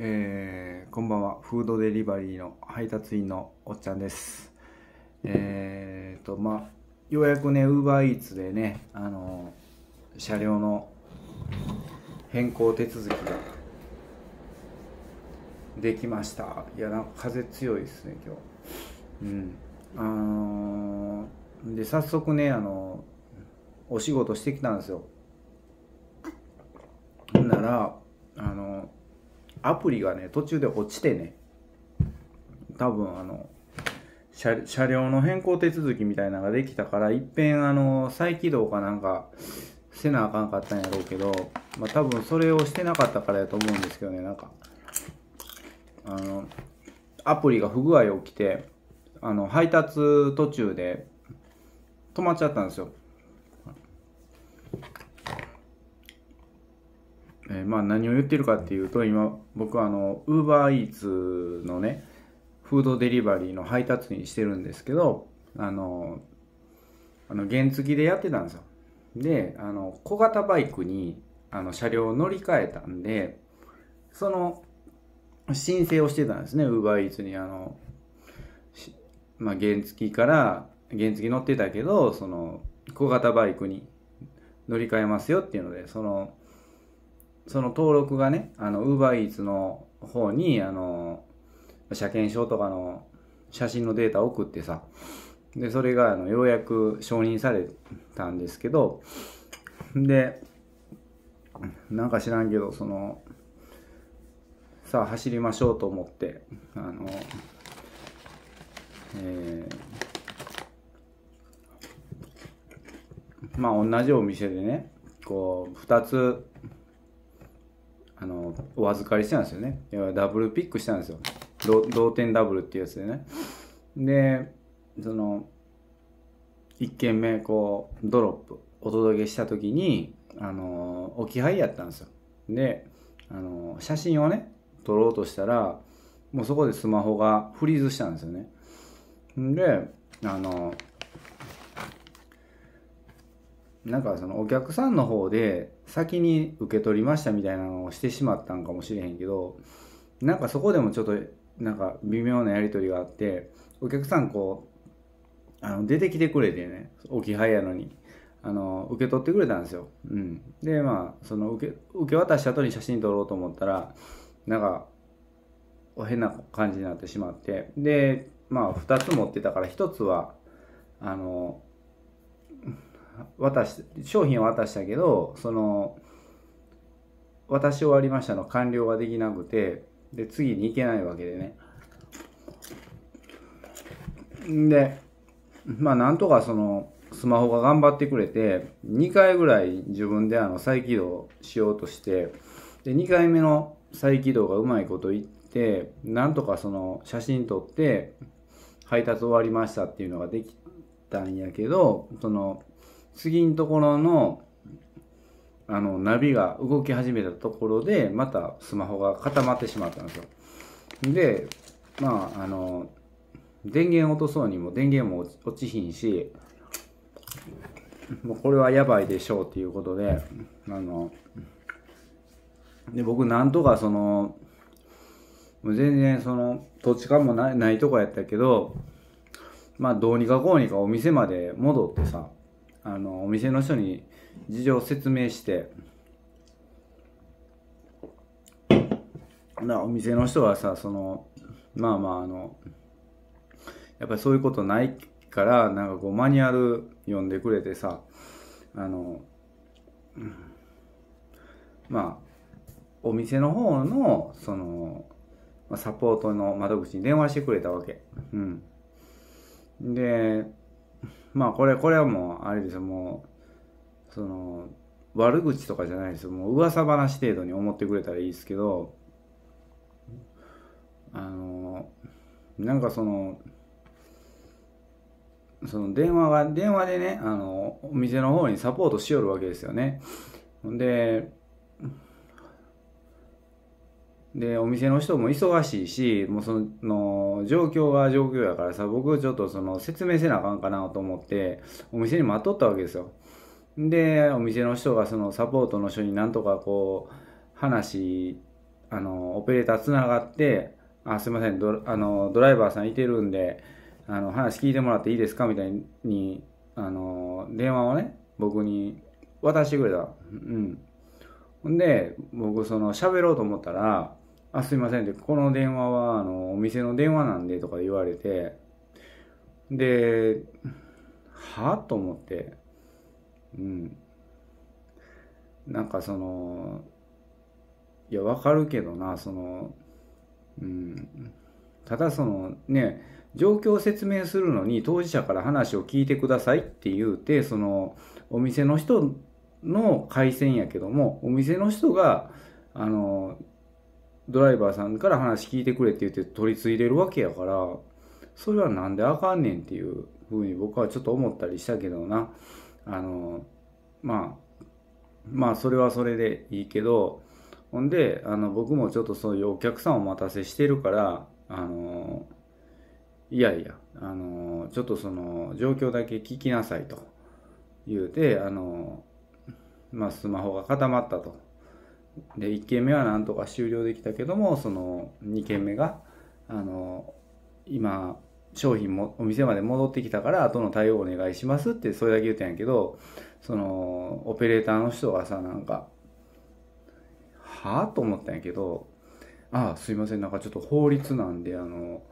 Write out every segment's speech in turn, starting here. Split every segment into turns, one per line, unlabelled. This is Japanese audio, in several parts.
えーこんばんは。フードデリバリーの配達員のおっちゃんです。えーと、まあ、ようやくね、ウーバーイーツでね、あの、車両の変更手続きができました。いや、なんか風強いですね、今日。うん。あので、早速ね、あの、お仕事してきたんですよ。なら、あの、アプリがね、途中で落ちてね、多分あの、車車両の変更手続きみたいなのができたから、いっぺんあの、再起動かなんか、せなあかんかったんやろうけど、まあ多分それをしてなかったからやと思うんですけどね、なんか、あの、アプリが不具合起きて、あの、配達途中で止まっちゃったんですよ。えーまあ何を言ってるかっていうと今僕はあのウーバーイーツのねフードデリバリーの配達員してるんですけどあのあの原付でやってたんですよ。であの小型バイクにあの車両を乗り換えたんでその申請をしてたんですねウーバーイーツに。あの、まあ、原付から原付乗ってたけどその小型バイクに乗り換えますよっていうのでそのその登録がね、あの、ウーバーイーツの方に、あの、車検証とかの写真のデータを送ってさ、で、それが、あの、ようやく承認されたんですけど、で、なんか知らんけど、その、さあ走りましょうと思って、あの、えーまあ同じお店でね、こう、二つ、あの、お預かりしたんですよね。いやダブルピックしたんですよ。同点ダブルっていうやつでね。で、その、一件目、こう、ドロップ、お届けした時に、あの、置き配やったんですよ。で、あの、写真をね、撮ろうとしたら、もうそこでスマホがフリーズしたんですよね。で、あの、なんかそのお客さんの方で先に受け取りましたみたいなのをしてしまったんかもしれへんけど、なんかそこでもちょっとなんか微妙なやりとりがあって、お客さんこう、あの出てきてくれてね、置き配やのに、あの、受け取ってくれたんですよ。うん。で、まあ、その受け、受け渡した後に写真撮ろうと思ったら、なんか、変な感じになってしまって、で、まあ、二つ持ってたから、一つは、あの、渡し商品を渡したけどその渡し終わりましたの完了ができなくてで次に行けないわけでね。でまあなんとかそのスマホが頑張ってくれて2回ぐらい自分であの再起動しようとしてで2回目の再起動がうまいこと言ってなんとかその写真撮って配達終わりましたっていうのができたんやけどその次のところのあのナビが動き始めたところでまたスマホが固まってしまったんですよ。でまああの電源落とそうにも電源も落ちひんしもうこれはやばいでしょうっていうことであので僕なんとかそのもう全然その土地勘もないないとこやったけどまあどうにかこうにかお店まで戻ってさあのお店の人に事情を説明してなお店の人はさそのまあまああのやっぱりそういうことないからなんかこうマニュアル読んでくれてさあのまあお店の方のそのサポートの窓口に電話してくれたわけ。うん。でまあこれ、これはもう、あれですよ、もう、その、悪口とかじゃないですよ。もう噂話程度に思ってくれたらいいですけど、あの、なんかその、その電話が、電話でね、あの、お店の方にサポートしよるわけですよね。で、で、お店の人も忙しいし、もうその、状況が状況やからさ、僕ちょっとその説明せなあかんかなと思って、お店に待っとったわけですよ。で、お店の人がそのサポートの人になんとかこう、話あの、オペレーターつながって、あ、すいません、ドあのドライバーさんいてるんで、あの、話聞いてもらっていいですかみたいに、あの、電話をね、僕に渡してくれた。うん。んで、僕、その、喋ろうと思ったら、あ、すいませんって、この電話は、あの、お店の電話なんで、とか言われて、で、はと思って、うん。なんかその、いや、わかるけどな、その、うん。ただその、ね、状況を説明するのに当事者から話を聞いてくださいって言うて、その、お店の人の回線やけども、お店の人が、あの、ドライバーさんから話聞いてくれって言って取り継いでるわけやから、それはなんであかんねんっていうふうに僕はちょっと思ったりしたけどな。あの、まあ、まあそれはそれでいいけど、ほんで、あの、僕もちょっとそういうお客さんお待たせしてるから、あの、いやいや、あの、ちょっとその、状況だけ聞きなさいと言うて、あの、まあ、スマホが固まったと。で、1件目はなんとか終了できたけども、その、2件目が、あの、今、商品もお店まで戻ってきたから後の対応お願いしますってそれだけ言ったんやけどそのオペレーターの人がさなんかはあと思ったんやけどああすいません。なんかちょっと法律なんであの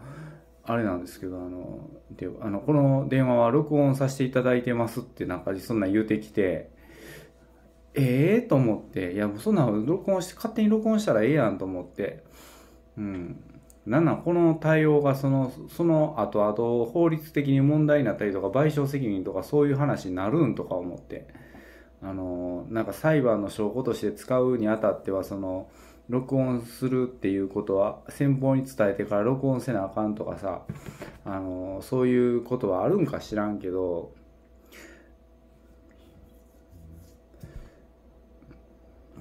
あれなんですけどあのであのこの電話は録音させていただいてますってなんかそんな言うてきてええ、と思って。いやそんな録音して勝手に録音したらええやんと思って。うん。なんなんこの対応がその、その後々法律的に問題になったりとか賠償責任とかそういう話になるんとか思って、あの、なんか裁判の証拠として使うにあたってはその、録音するっていうことは先方に伝えてから録音せなあかんとかさ、あの、そういうことはあるんか知らんけど、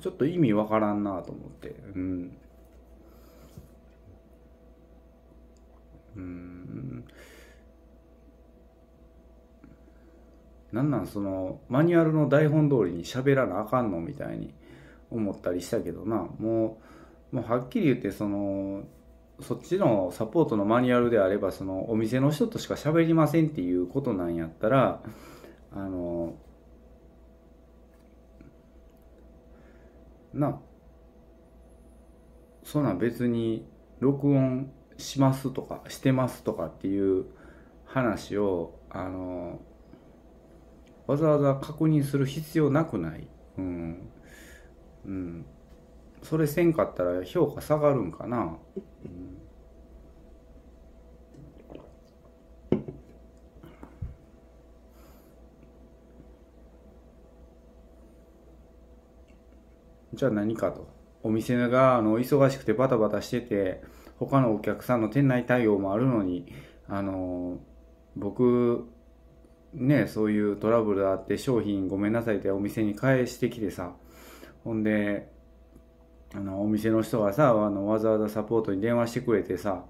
ちょっと意味わからんなと思って、うん。うん。なんなんそのマニュアルの台本通りに喋らなあかんのみたいに思ったりしたけどな。もうもうはっきり言ってそのそっちのサポートのマニュアルであればそのお店の人としか喋りませんっていうことなんやったらあのな。そんな別に録音しますとかしてますとかっていう話をあのわざわざ確認する必要なくない。うん、うん、それせんかったら評価下がるんかな、うん。じゃあ何かと。お店があの忙しくてバタバタしてて、他のお客さんの店内対応もあるのに、あの、僕、ね、そういうトラブルがあって商品ごめんなさいってお店に返してきてさ、ほんで、あの、お店の人がさ、あの、わざわざサポートに電話してくれてさ、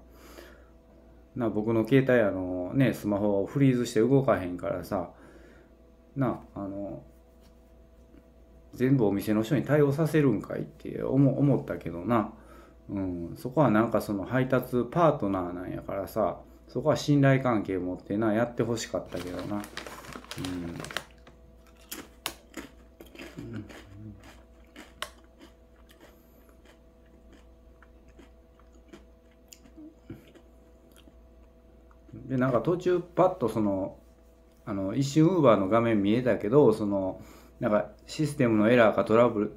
な、僕の携帯あの、ね、スマホをフリーズして動かへんからさ、な、あの、全部お店の人に対応させるんかいって思思ったけどな。うん、そこはなんかその配達パートナーなんやからさそこは信頼関係持ってなやってほしかったけどな、うん。でなんか途中パッとそのあの一瞬ウーバーの画面見えたけどそのなんかシステムのエラーかトラブル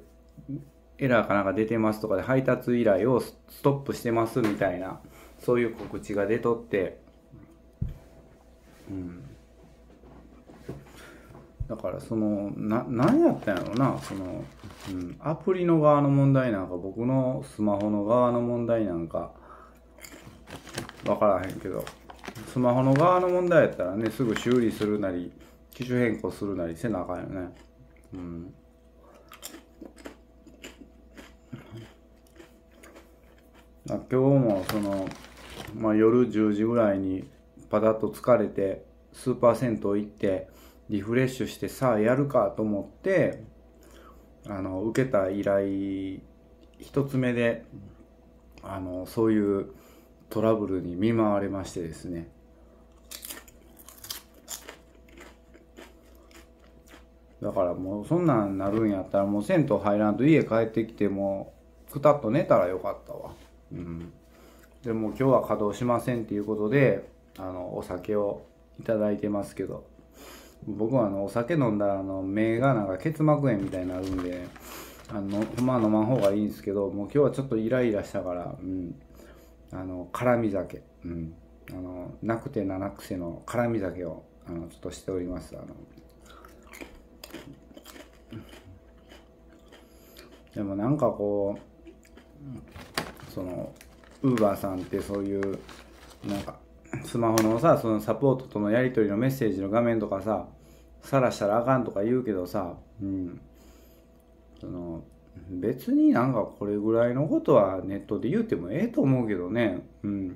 エラーかなんか出てますとかで配達依頼をストップしてますみたいなそういう告知が出とって。うん。だからそのな何やったんやろなその、うん、アプリの側の問題なんか僕のスマホの側の問題なんか分からへんけどスマホの側の問題やったらねすぐ修理するなり機種変更するなりせなあかんよね。うん。今日もその、まあ、夜10時ぐらいにパタッと疲れてスーパー銭湯行ってリフレッシュしてさあやるかと思ってあの受けた依頼一つ目であのそういうトラブルに見舞われましてですね。だからもうそんなんなるんやったらもう銭湯入らんと家帰ってきてもくたっと寝たらよかったわ。うん。でも今日は稼働しませんっていうことであのお酒をいただいてますけど。僕はあのお酒飲んだらあの目がなんか結膜炎みたいになるんであのまあ飲まん方がいいんですけどもう今日はちょっとイライラしたからうん。あの辛味酒。うん。あのなくて七癖の辛味酒をあのちょっとしております。あのでもなんかこうそのウーバーさんってそういうなんかスマホのさそのサポートとのやり取りのメッセージの画面とかささらしたらあかんとか言うけどさうん。その別になんかこれぐらいのことはネットで言うてもええと思うけどね。うん。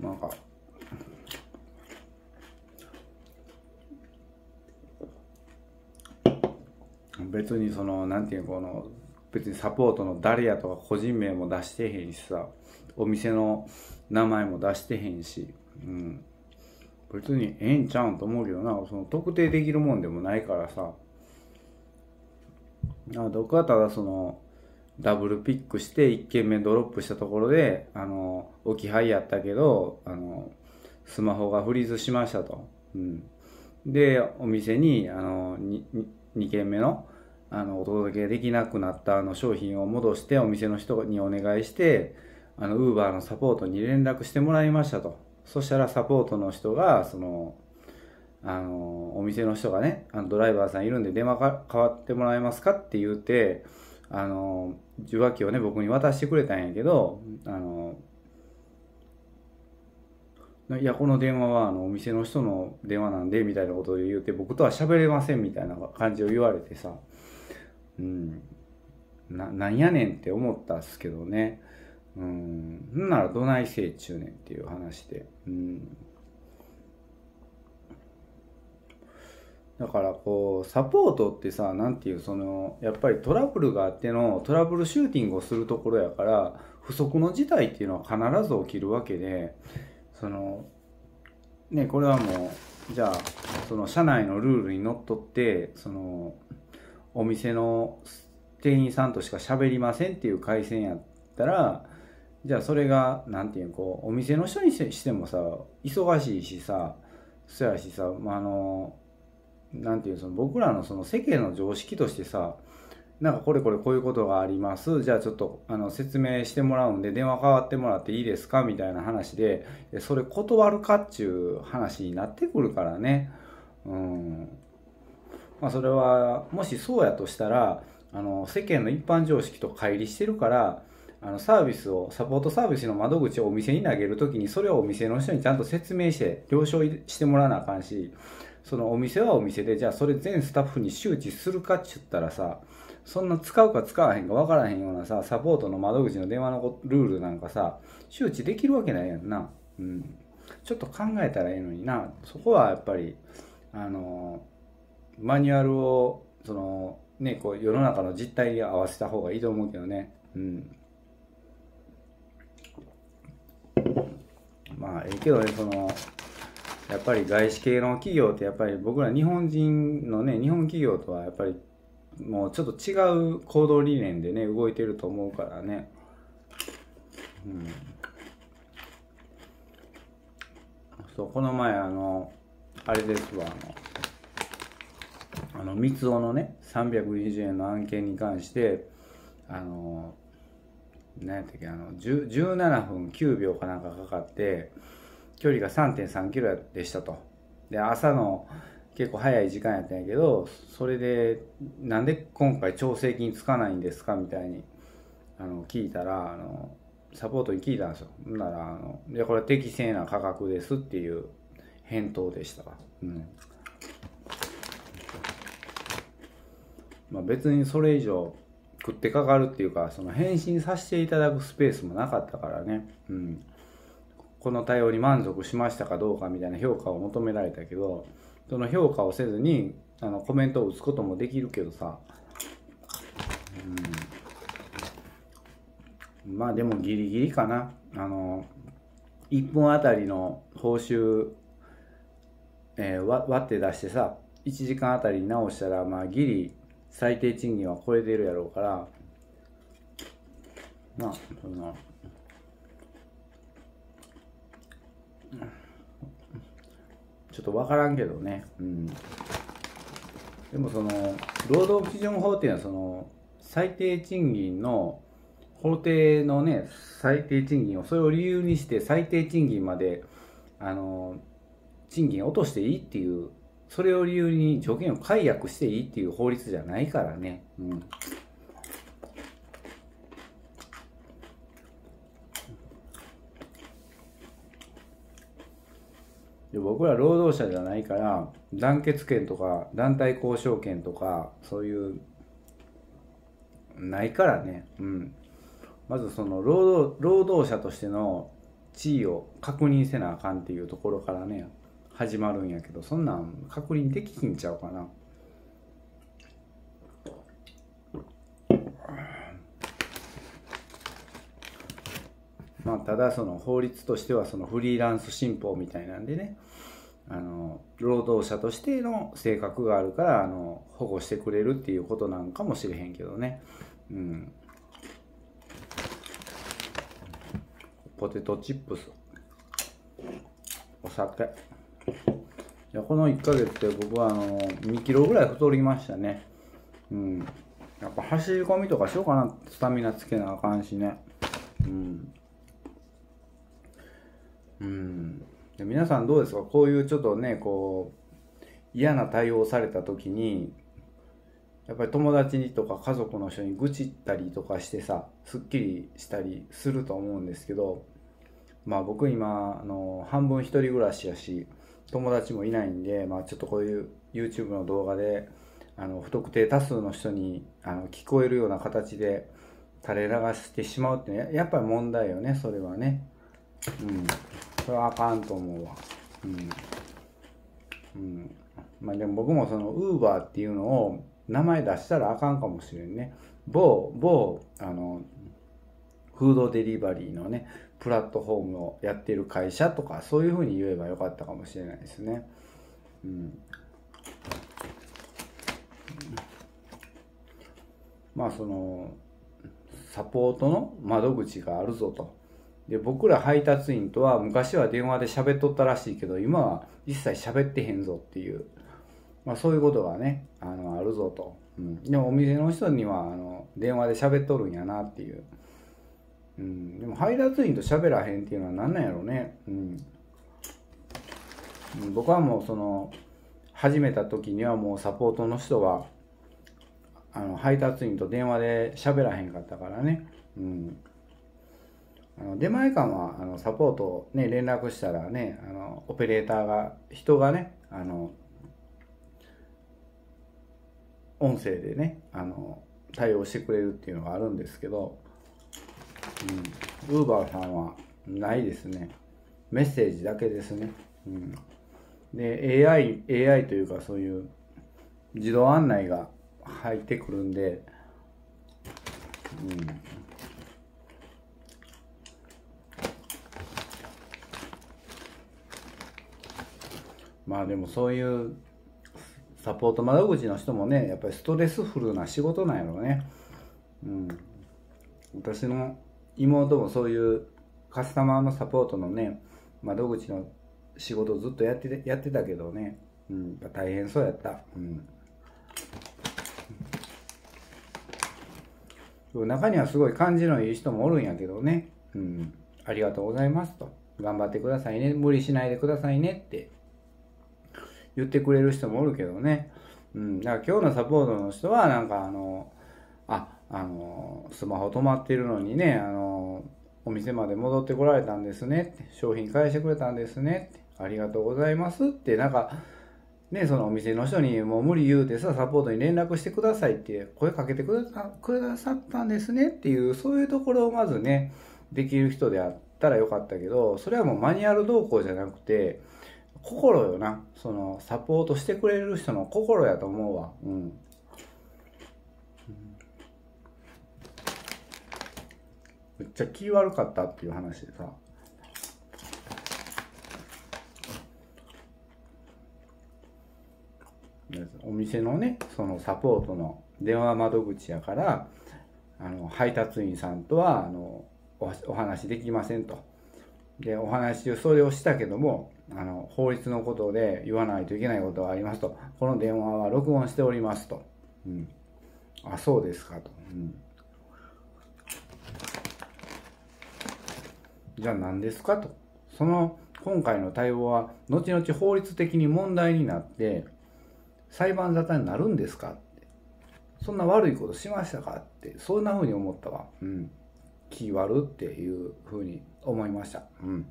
なんか別にそのなんていうこの別にサポートの誰やとか個人名も出してへんしさお店の名前も出してへんし、うん、別にええんちゃうんと思うけどな。その特定できるもんでもないからさ。あ僕はただそのダブルピックして1軒目ドロップしたところであの置き配やったけどあのスマホがフリーズしましたと、うん、でお店にあの 2, 2軒目のあのお届けできなくなったあの商品を戻してお店の人にお願いしてあのウーバーのサポートに連絡してもらいましたと。そしたらサポートの人がそのあのお店の人がねあのドライバーさんいるんで電話か代わってもらえますかって言ってあの受話器をね僕に渡してくれたんやけどあのいやこの電話はあのお店の人の電話なんでみたいなことを言うて僕とは喋れませんみたいな感じを言われてさ。うん。ななんやねんって思ったっすけどね。うん。んならどないせいちゅうねんっていう話で。うん。だからこうサポートってさ何ていうそのやっぱりトラブルがあってのトラブルシューティングをするところやから不測の事態っていうのは必ず起きるわけでそのねこれはもうじゃあその社内のルールにのっとってそのお店の店員さんとしか喋りませんっていう回線やったらじゃあそれが何て言うこうお店の人にしてもさ忙しいしさそやしさ、まあ、あのなんていうその僕らのその世間の常識としてさなんかこれこれこういうことがあります。じゃあちょっとあの説明してもらうんで電話代わってもらっていいですかみたいな話でそれ断るかっちゅう話になってくるからね。うん。まあそれはもしそうやとしたらあの世間の一般常識と乖離してるからあのサービスをサポートサービスの窓口をお店に投げるときにそれをお店の人にちゃんと説明して了承してもらわなあかんしそのお店はお店で、じゃあそれ全スタッフに周知するかっちゅったらさ、そんな使うか使わへんか分からへんようなさ、サポートの窓口の電話のルールなんかさ、周知できるわけないやんな。うん。ちょっと考えたらええのにな。そこはやっぱり、あの、マニュアルを、その、ね、こう世の中の実態に合わせた方がいいと思うけどね。うん。まあ、ええけどね、その、やっぱり外資系の企業ってやっぱり僕ら日本人のね日本企業とはやっぱりもうちょっと違う行動理念でね動いてると思うからねうんそうこの前あのあれですわあのあの三つ男のね320円の案件に関してあの何やったっけあの17分9秒かなんかかかって距離が3.3キロでしたと。で、朝の結構早い時間やったんやけど、それで、なんで今回調整金つかないんですかみたいに、あの、聞いたら、あの、サポートに聞いたんですよ。なら、あの、いや、これ適正な価格ですっていう返答でしたわ。うん。まあ別にそれ以上食ってかかるっていうか、その返信させていただくスペースもなかったからね。うん。この対応に満足しましたかどうかみたいな評価を求められたけどその評価をせずにあのコメントを打つこともできるけどさ、うんまあでもギリギリかな。あの、1分あたりの報酬、えー、割って出してさ、1時間あたり直したら、まあギリ最低賃金は超えてるやろうから、まあ、そんな、ちょっとわからんけどね。うん。でもその、労働基準法っていうのはその、最低賃金の法定のね、最低賃金を、それを理由にして最低賃金まで、あの、賃金落としていいっていう、それを理由に条件を解約していいっていう法律じゃないからね。うん。で僕ら労働者じゃないから団結権とか団体交渉権とかそういうないからねうんまずその労働労働者としての地位を確認せなあかんっていうところからね始まるんやけどそんなん確認できひんちゃうかな。まあ、ただその法律としてはそのフリーランス新法みたいなんでねあの労働者としての性格があるからあの保護してくれるっていうことなんかもしれへんけどね。うん。ポテトチップス。お酒。いやこの1ヶ月で僕はあの2キロぐらい太りましたね。うん。やっぱ走り込みとかしようかな。スタミナつけなあかんしね。うん。うん。で皆さんどうですか？こういうちょっとねこう嫌な対応された時にやっぱり友達にとか家族の人に愚痴ったりとかしてさすっきりしたりすると思うんですけどまあ僕今あの半分一人暮らしやし友達もいないんで、まあ、ちょっとこういう YouTube の動画であの不特定多数の人にあの聞こえるような形で垂れ流してしまうってやっぱり問題よねそれはね。うん。それはあかんと思うわ。うん。うん。まあでも僕もそのウーバーっていうのを名前出したらあかんかもしれんね。某某あのフードデリバリーのねプラットフォームをやってる会社とかそういうふうに言えばよかったかもしれないですねうんまあそのサポートの窓口があるぞとで、僕ら配達員とは昔は電話で喋っとったらしいけど、今は一切喋ってへんぞっていう、まあそういうことがね、あの、あるぞと。うん。でもお店の人には、あの、電話で喋っとるんやなっていう。うん。でも配達員と喋らへんっていうのは何なんやろうね。うん。僕はもうその、始めた時にはもうサポートの人は、あの、配達員と電話で喋らへんかったからね。うん。あの出前館はあのサポートね連絡したらねあのオペレーターが人がねあの音声でねあの対応してくれるっていうのがあるんですけどウーバーさんはないですね。メッセージだけですね、うん、で AI, AI というかそういう自動案内が入ってくるんで、うん。まあでもそういうサポート窓口の人もねやっぱりストレスフルな仕事なんやろうね。うん。私の妹もそういうカスタマーのサポートのね窓口の仕事ずっとやってやってたけどね、うん、大変そうやった。うん。中にはすごい感じのいい人もおるんやけどね、うん、ありがとうございますと。頑張ってくださいね。無理しないでくださいねって。言ってくれる人もおるけどね。うん。だから今日のサポートの人は、なんかあの、あ、の、スマホ止まってるのにね、あの、お店まで戻ってこられたんですねって、商品返してくれたんですねって、ありがとうございますって、なんか、ね、そのお店の人にもう無理言うてさ、サポートに連絡してくださいって声かけてくださくださったんですねっていう、そういうところをまずね、できる人であったらよかったけど、それはもうマニュアル動向じゃなくて、心よな。その、サポートしてくれる人の心やと思うわ。うん。めっちゃ気悪かったっていう話でさ。お店のねそのサポートの電話窓口やからあの配達員さんとはあのお話できませんと。でお話をそれをしたけどもあの法律のことで言わないといけないことがありますと。この電話は録音しておりますと、うん、あそうですかと、うん、じゃあ何ですかと。その今回の対応は後々法律的に問題になって裁判沙汰になるんですかって。そんな悪いことしましたかって。そんな風に思ったわ。うん。気悪っていう風に思いました。うん。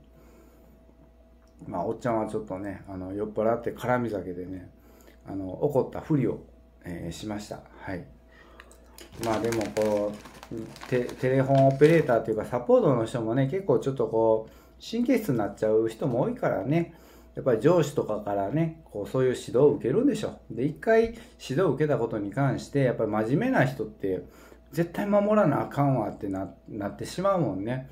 まあおっちゃんはちょっとねあの酔っ払って絡み酒でねあの怒ったふりを、えー、しました。はい。まあでもこうテレフォンオペレーターっていうかサポートの人もね結構ちょっとこう神経質になっちゃう人も多いからねやっぱり上司とかからね、こうそういう指導を受けるんでしょ。で、一回指導を受けたことに関して、やっぱり真面目な人って、絶対守らなあかんわってななってしまうもんね。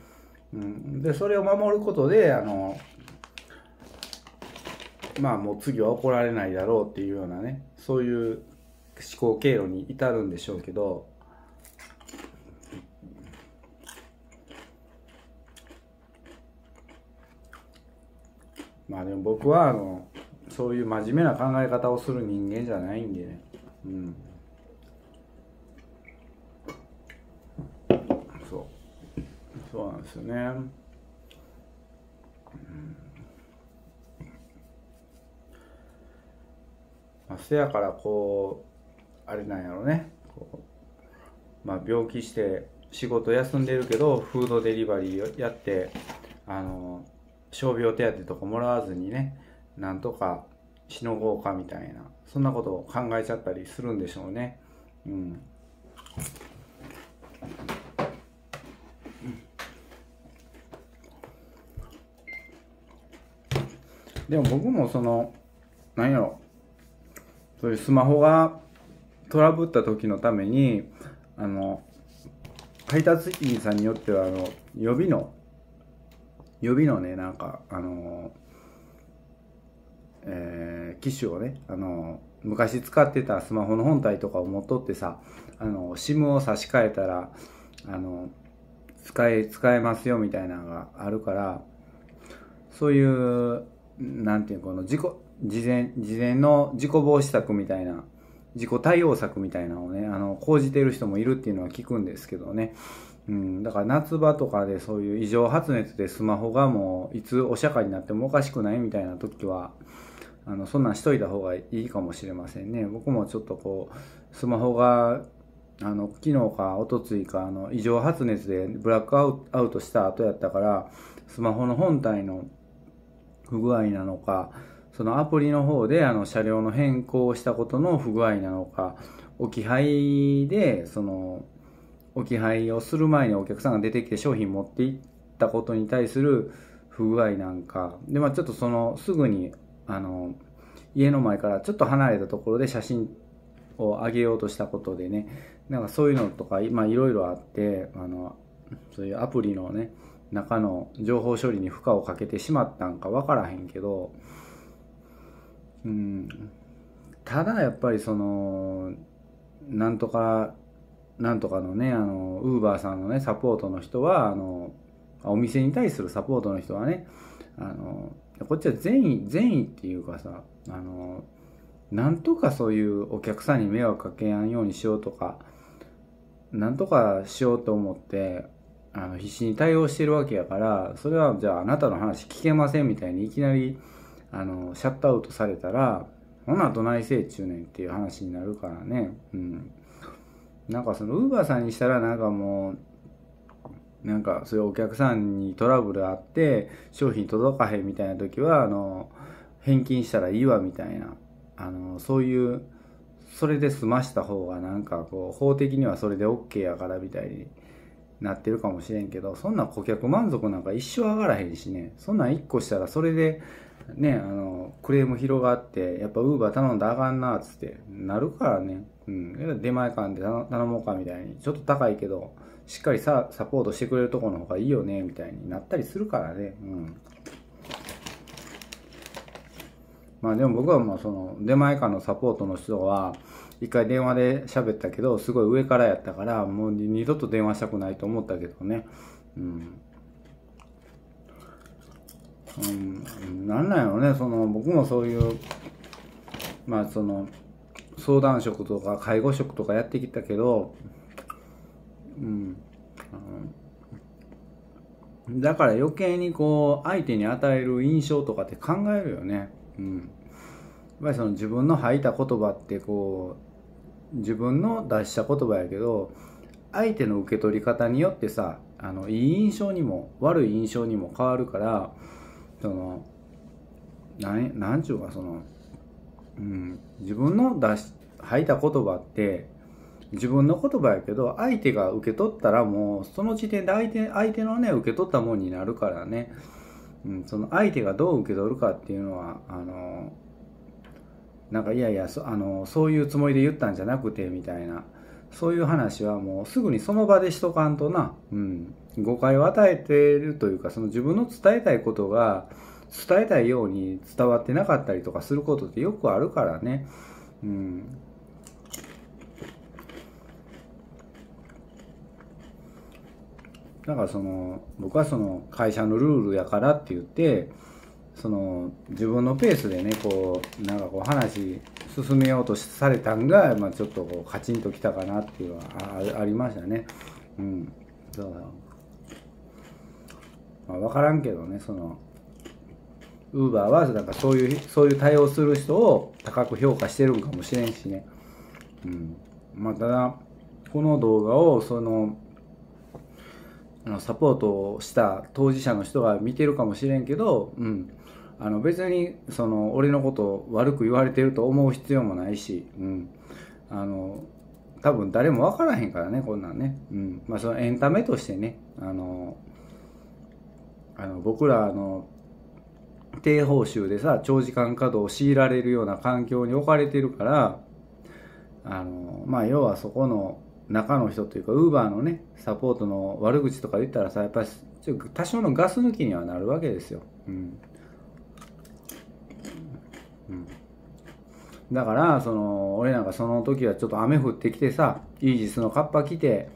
うん、で、それを守ることで、あの、まあもう次は怒られないだろうっていうようなね、そういう思考経路に至るんでしょうけど、まあでも僕はあのそういう真面目な考え方をする人間じゃないんでね。うん。そう。そうなんですよね。うん。まあ、せやからこうあれなんやろね、まあ、病気して仕事休んでるけどフードデリバリーやってあの傷病手当とかもらわずにねなんとかしのごうかみたいなそんなことを考えちゃったりするんでしょうね。うん。でも僕もその何やろそういうスマホがトラブった時のためにあの配達員さんによってはあの予備の予備のねなんかあのえー、機種をねあの昔使ってたスマホの本体とかを持っとってさあの SIM を差し替えたらあの使え使えますよみたいなのがあるからそういうなんていうこの事故事前事前の事故防止策みたいな自己対応策みたいなのをねあの講じてる人もいるっていうのは聞くんですけどね。うん、だから夏場とかでそういう異常発熱でスマホがもういつお釈迦になってもおかしくないみたいな時はあのそんなんしといた方がいいかもしれませんね。僕もちょっとこうスマホがあの昨日か一昨日かあの異常発熱でブラックアウトした後やったからスマホの本体の不具合なのかそのアプリの方であの車両の変更をしたことの不具合なのか置き配でその置き配をする前にお客さんが出てきて商品持っていったことに対する不具合なんか。で、まあ、ちょっとそのすぐにあの家の前からちょっと離れたところで写真を上げようとしたことでね。なんかそういうのとかいろいろあってあのそういうアプリのね中の情報処理に負荷をかけてしまったんか分からへんけど。うん。ただやっぱりそのなんとかなんとかのね、あの、ウーバーさんのね、サポートの人は、あの、お店に対するサポートの人はね、あの、こっちは善意、善意っていうかさ、あの、なんとかそういうお客さんに迷惑かけやんようにしようとか、なんとかしようと思って、あの、必死に対応してるわけやから、それはじゃああなたの話聞けませんみたいにいきなり、あの、シャットアウトされたら、ほなどないせいちゅうねんっていう話になるからね、うん。なんかそのウーバーさんにしたらなんかもうなんかそういうお客さんにトラブルあって商品届かへんみたいな時はあの返金したらいいわみたいな。あのそういうそれで済ました方がなんかこう法的にはそれで OK やからみたいになってるかもしれんけどそんな顧客満足なんか一生上がらへんしね。そんなん1個したらそれでねあのクレーム広がってやっぱウーバー頼んだらあかんなっつって。なるからね。うん、出前館で頼もうかみたいに。ちょっと高いけどしっかりさサポートしてくれるとこの方がいいよねみたいになったりするからね。うん。まあでも僕はもうその出前館のサポートの人は一回電話で喋ったけどすごい上からやったからもう二度と電話したくないと思ったけどね。うん。うん、なんなんやろうね。その僕もそういうまあその相談職とか介護職とかやってきたけどうんだから余計にこう相手に与える印象とかって考えるよね。うん。やっぱりその自分の吐いた言葉ってこう自分の出した言葉やけど相手の受け取り方によってさあのいい印象にも悪い印象にも変わるからそのなんちゅうかその、うん、自分の出し吐いた言葉って自分の言葉やけど相手が受け取ったらもうその時点で相手相手のね受け取ったもんになるからね、うん、その相手がどう受け取るかっていうのはあのなんかいやいやそあのそういうつもりで言ったんじゃなくてみたいな。そういう話はもうすぐにその場でしとかんとな、うん、誤解を与えているというかその自分の伝えたいことが伝えたいように伝わってなかったりとかすることってよくあるからね。うん、だからその僕はその会社のルールやからって言ってその自分のペースでねこうなんかこう話進めようとされたんが、まあ、ちょっとこうカチンときたかなっていうのはありましたね。うん。そうまあ、分からんけどね、その、ウーバーはなんかそういう、そういう対応する人を高く評価してるんかもしれんしね。うん。まあ、ただ、この動画を、その、サポートをした当事者の人が見てるかもしれんけど、うん。あの別にその俺のことを悪く言われてると思う必要もないし、うん、あの多分誰も分からへんからねこんなんね、うんまあ、そのエンタメとしてねあのあの僕らの低報酬でさ長時間稼働を強いられるような環境に置かれてるからあのまあ要はそこの中の人というかウーバーのねサポートの悪口とか言ったらさやっぱり多少のガス抜きにはなるわけですよ。うんだからその俺なんかその時はちょっと雨降ってきてさイージスのカッパ着て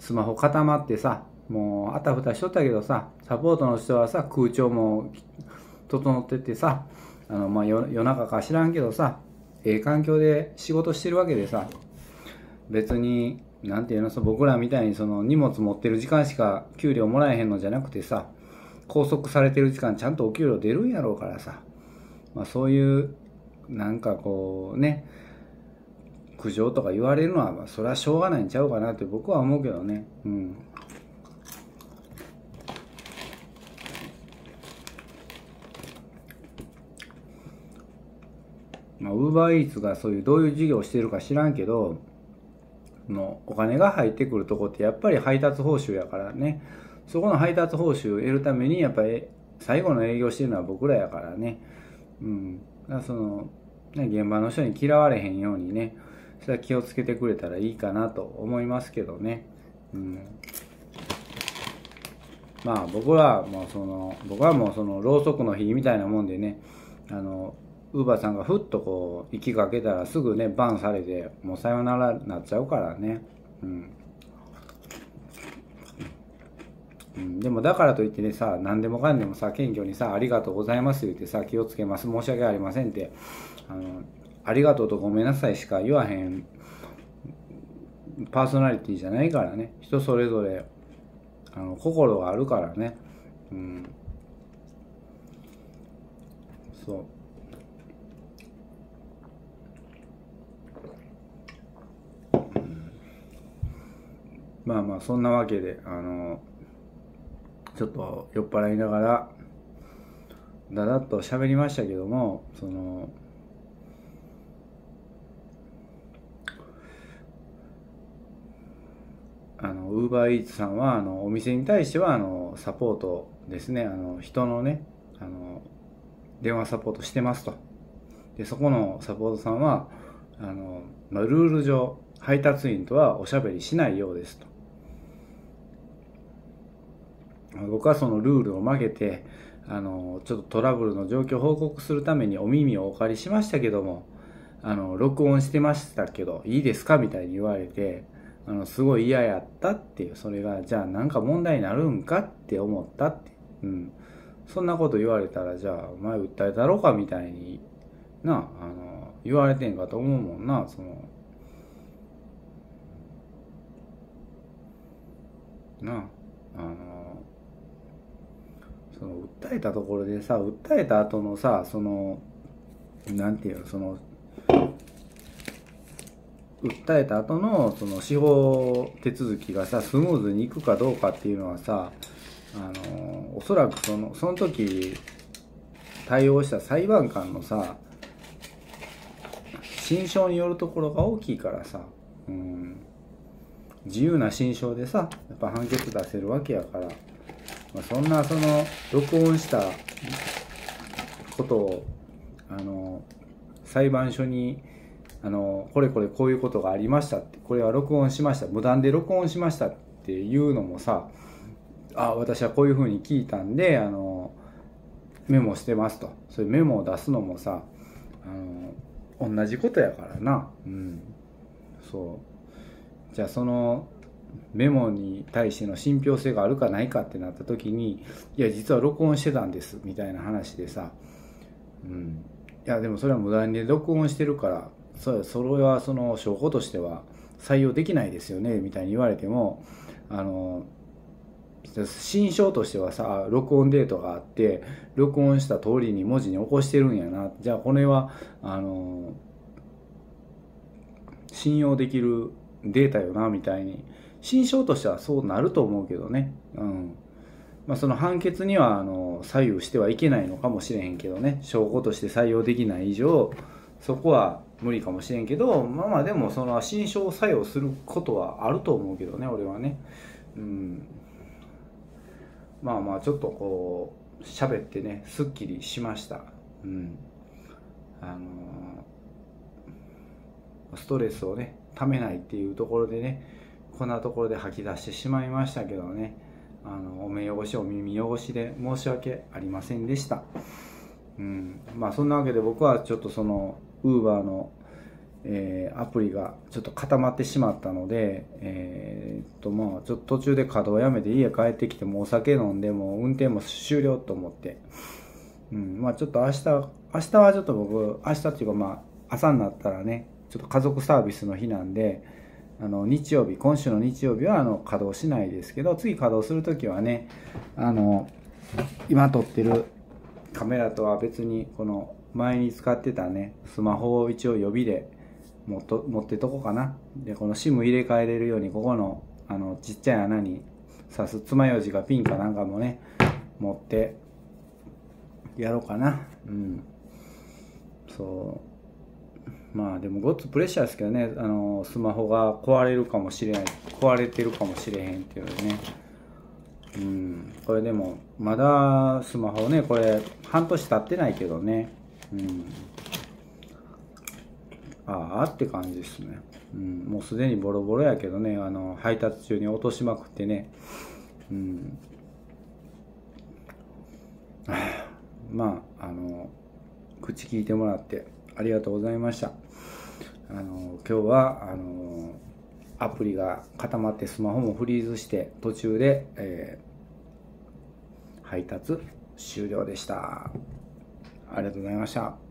スマホ固まってさもうあたふたしとったけどさサポートの人はさ空調も整っててさあの、まあ、夜中か知らんけどさええ環境で仕事してるわけでさ別になんていうのそ僕らみたいにその荷物持ってる時間しか給料もらえへんのじゃなくてさ拘束されてる時間ちゃんとお給料出るんやろうからさまあ、そういうなんかこうね苦情とか言われるのは、まあ、それはしょうがないんちゃうかなって僕は思うけどね。うん。まあ、ウーバーイーツがそういうどういう事業をしてるか知らんけどのお金が入ってくるとこってやっぱり配達報酬やからね。そこの配達報酬を得るためにやっぱり最後の営業してるのは僕らやからね。うん、だその、ね、現場の人に嫌われへんようにねそれは気をつけてくれたらいいかなと思いますけどね、うん、まあ僕はもうその僕はもうそのろうそくの日みたいなもんでねあのウーバーさんがふっとこう息かけたらすぐねバンされてもうさよならになっちゃうからね。うん。うん、でもだからといってねさ何でもかんでもさ謙虚にさ「ありがとうございます」言ってさ「気をつけます。申し訳ありません」って。あの「ありがとうとごめんなさい」しか言わへん。パーソナリティじゃないからね。人それぞれあの心があるからね。うん。そう。まあまあそんなわけであのちょっと酔っ払いながらだだっと喋りましたけどもそのあのウーバーイーツさんはあのお店に対してはあのサポートですね。あの人のねあの電話サポートしてますと。でそこのサポートさんはあの、まあ、ルール上配達員とはおしゃべりしないようですと。僕はそのルールを曲げてあのちょっとトラブルの状況を報告するためにお耳をお借りしましたけどもあの録音してましたけどいいですかみたいに言われてあのすごい嫌やったっていうそれがじゃあなんか問題になるんかって思ったって、うん、そんなこと言われたらじゃあお前訴えたろうかみたいになあの言われてんかと思うもんなその。なあの。その訴えたところでさ訴えた後のさそのなんていうのその訴えた後のその司法手続きがさスムーズにいくかどうかっていうのはさあのおそらくそのその時対応した裁判官のさ心証によるところが大きいからさ、うん、自由な心証でさやっぱ判決出せるわけやから、まあ、そんなその録音したことをあの裁判所にあのこれこれこういうことがありましたってこれは録音しました無断で録音しましたっていうのもさあ私はこういうふうに聞いたんであのメモしてますと。そういうメモを出すのもさあの同じことやからな。うん。そう。じゃあそのメモに対しての信憑性があるかないかってなった時にいや実は録音してたんですみたいな話でさうん。いやでもそれは無駄に録音してるからそれはその証拠としては採用できないですよねみたいに言われてもあの心証としてはさ録音デートがあって録音した通りに文字に起こしてるんやな。じゃあこれはあの信用できるデータよなみたいに心証としてはそうなると思うけどね。うん。まあ、その判決にはあの左右してはいけないのかもしれへんけどね。証拠として採用できない以上そこは無理かもしれんけどまあまあでもその心証作用することはあると思うけどね俺はね。うん。まあまあちょっとこう喋ってねすっきりしました。うん。あのストレスをねためないっていうところでねこんなところで吐き出してしまいましたけどね。あのお目汚しお耳汚しで申し訳ありませんでした。うん。まあそんなわけで僕はちょっとそのウーバーの、えー、アプリがちょっと固まってしまったので、えー、っとまあちょっと途中で稼働やめて家帰ってきてもお酒飲んでも運転も終了と思って、うん、まあちょっと明日、明日はちょっと僕、明日っていうかまあ朝になったらね、ちょっと家族サービスの日なんで、あの日曜日、今週の日曜日はあの稼働しないですけど、次稼働するときはね、あの、今撮ってるカメラとは別にこの前に使ってたねスマホを一応予備で持っと持ってとこうかな。でこの SIM 入れ替えれるようにここのあのちっちゃい穴に刺す爪楊枝がピンかなんかもね持ってやろうかな。うん。そう。まあでもごっつプレッシャーですけどねあのスマホが壊れるかもしれない壊れてるかもしれへんっていうね。うん。これでもまだスマホねこれ半年経ってないけどね。うん、ああって感じですね、うん、もうすでにボロボロやけどねあの配達中に落としまくってね、うん、まああの口聞いてもらって。ありがとうございましたあの今日はあのアプリが固まってスマホもフリーズして途中で、えー、配達終了でした。ありがとうございました。